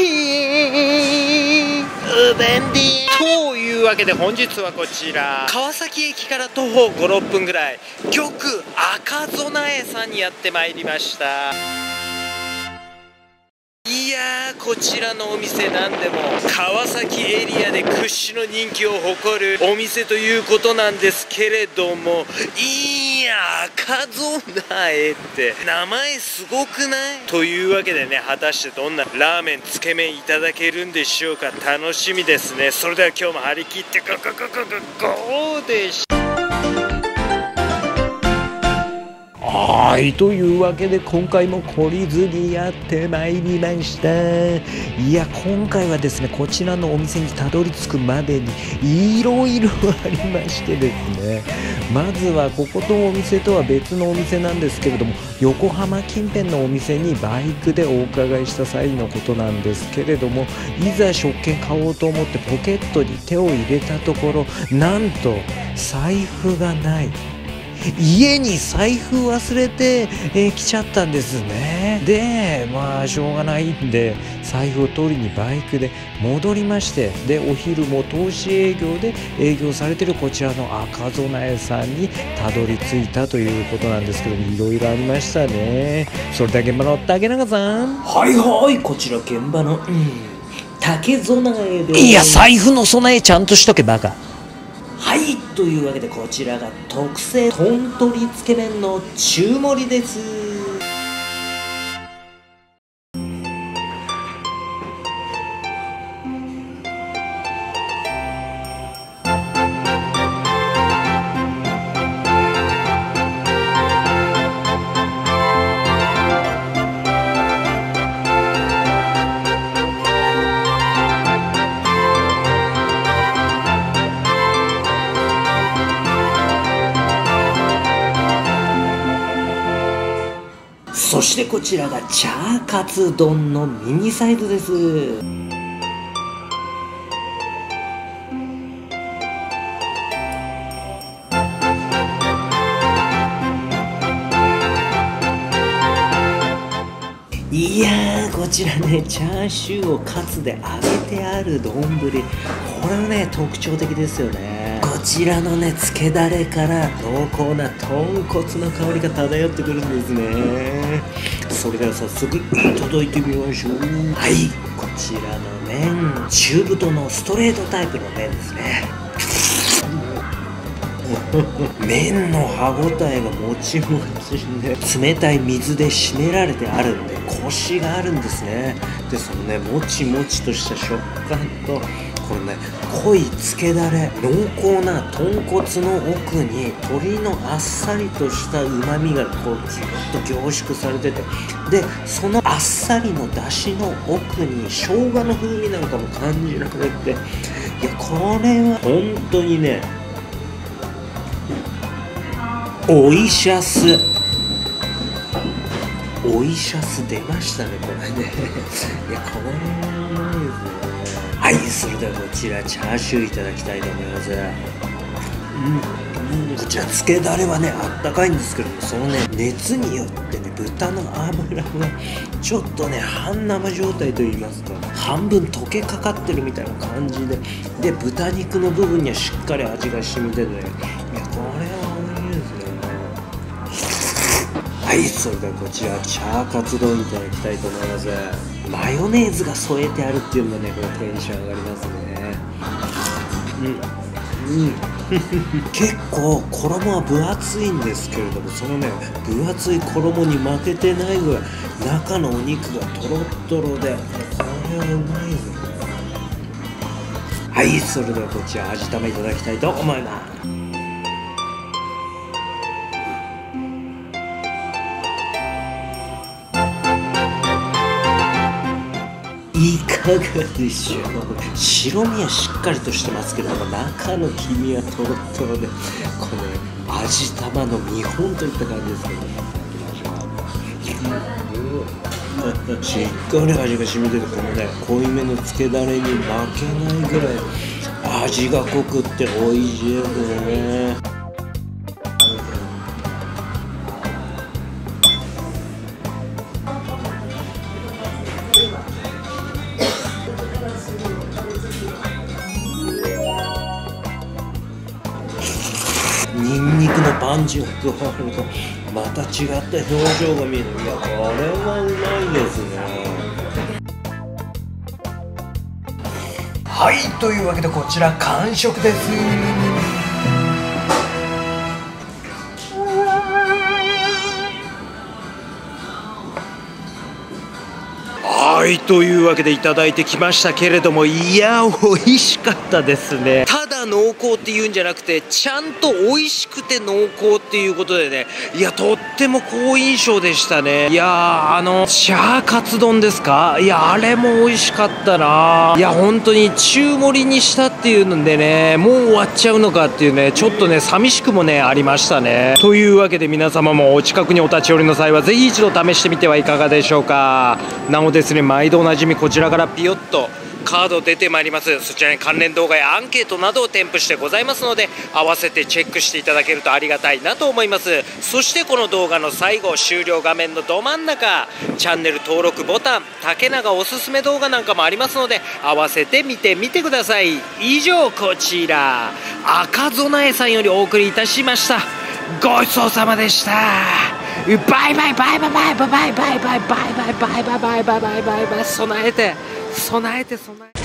うべんりというわけで本日はこちら。川崎駅から徒歩56分ぐらい。玉赤備えさんにやってまいりました。こちらのお店なんでも川崎エリアで屈指の人気を誇るお店ということなんですけれどもいや赤備えって名前すごくない？というわけでね果たしてどんなラーメンつけ麺いただけるんでしょうか。楽しみですね。それでは今日も張り切ってゴゴゴゴゴゴーでした。はいというわけで今回も懲りずにやってまいりました。いや今回はですねこちらのお店にたどり着くまでにいろいろありましてですね。まずはこことお店とは別のお店なんですけれども横浜近辺のお店にバイクでお伺いした際のことなんですけれどもいざ食券買おうと思ってポケットに手を入れたところなんと財布がない。家に財布忘れて、えー、来ちゃったんですね。でまあしょうがないんで財布を取りにバイクで戻りましてでお昼も投資営業で営業されてるこちらの赤備さんにたどり着いたということなんですけどいろいろありましたね。それでは現場の竹中さん。はいはいこちら現場の、うん、竹備えでいや財布の備えちゃんとしとけバカ。はいというわけでこちらが特製豚取つけ麺の中盛りです。そしてこちらがチャーカツ丼のミニサイズです。いやーこちらねチャーシューをカツで揚げてある丼。これはね特徴的ですよね。こちらのねつけだれから濃厚な豚骨の香りが漂ってくるんですね。それでは早速いただいてみましょう。はい。こちらの麺中太のストレートタイプの麺ですね。麺の歯ごたえがもちもちで冷たい水で締められてあるんでコシがあるんですね。でそのねもちもちとした食感とこれね濃いつけだれ濃厚な豚骨の奥に鶏のあっさりとしたうまみがこうギュッと凝縮されててでそのあっさりの出汁の奥に生姜の風味なんかも感じられていやこれは本当にねおいしゃす。おいしゃす出ましたねこれね。いやこれはうまいですねはいそれではこちらチャーシューいただきたいと思います。うん、うん、こちらつけだれはねあったかいんですけどもそのね熱によってね豚の脂がちょっとね半生状態といいますか半分溶けかかってるみたいな感じでで豚肉の部分にはしっかり味が染みてて、ね、いやこれは美味しいですね。はいそれではこちらチャーカツ丼いただきたいと思います。マヨネーズが添えてあるっていうのがねこれテンション上がりますね。うん。うん。結構衣は分厚いんですけれどもそのね分厚い衣に負けてないぐらい中のお肉がとろっとろでこれはうまいぞ。はいそれではこちら味玉いただきたいと思います。がでしょう白身はしっかりとしてますけども中の黄身はとろとろでこの、味玉の見本といった感じですけどいただきましょうしっかり味が染みててこのね濃いめのつけだれに負けないぐらい味が濃くって美味しいですねニンニクのパンチが加わるとまた違った表情が見えるいやこれはうまいですねはいというわけでこちら完食です。はいというわけでいただいてきましたけれどもいや美味しかったですね。ただ濃厚っていうんじゃなくてちゃんと美味しくて濃厚っていうことでね。いやとっても好印象でしたね。いやあのチャーカツ丼ですか？いやあれも美味しかったな。いや本当に中盛りにしたっていうのでねもう終わっちゃうのかっていうねちょっとね寂しくもねありましたね。というわけで皆様もお近くにお立ち寄りの際はぜひ一度試してみてはいかがでしょうか。なおですね毎度おなじみこちらからピヨッとカード出てまいります。そちらに関連動画やアンケートなどを添付してございますので合わせてチェックしていただけるとありがたいなと思います。そしてこの動画の最後終了画面のど真ん中チャンネル登録ボタン竹永おすすめ動画なんかもありますので合わせて見てみてください。以上こちら赤備えさんよりお送りいたしました。ごちそうさまでした。バイバイバイバイバイバイバイバイバイバイバイバイバイバイバイバイ、バイバイ備えて備えて備えて